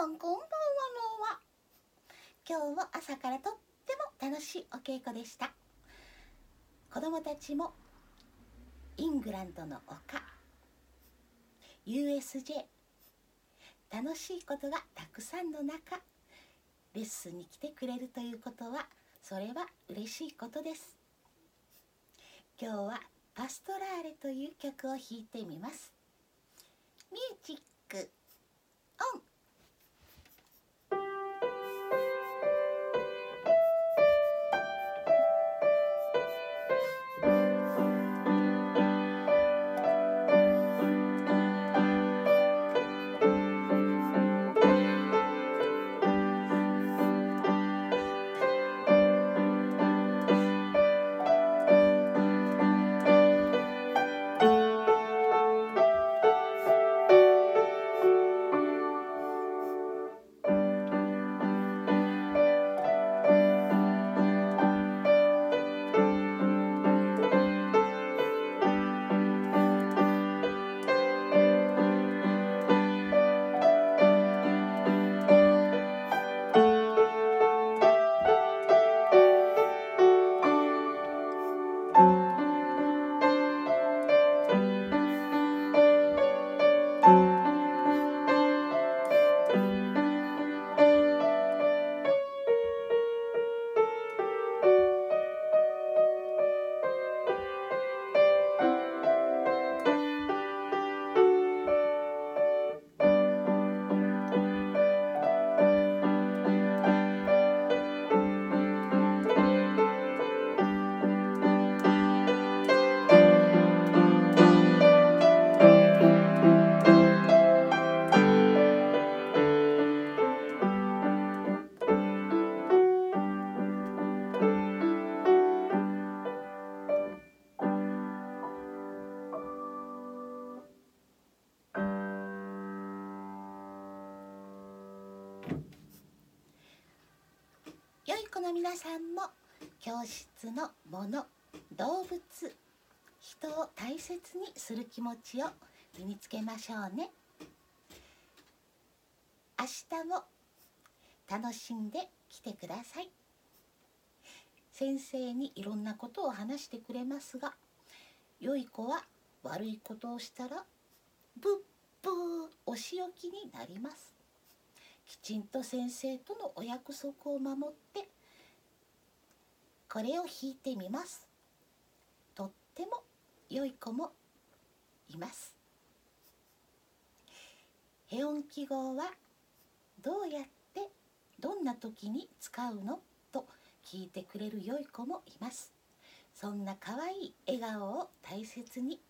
さんこんばんはのは今日も朝からとっても楽しいお稽古でした。子供たちもイングランドの丘 USJ 楽しいことがたくさんの中レッスンに来てくれるということはそれは嬉しいことです。今日はパストラーレという曲を弾いてみます。ミュージックオン。良い子の皆さんも教室のもの動物人を大切にする気持ちを身につけましょうね。明日も楽しんできてください。先生にいろんなことを話してくれますが良い子は悪いことをしたらブッブーお仕置きになります。きちんと先生とのお約束を守ってこれを弾いてみます。とっても良い子もいます。ヘ音記号はどうやってどんな時に使うの？と聞いてくれる良い子もいます。そんな可愛い笑顔を大切に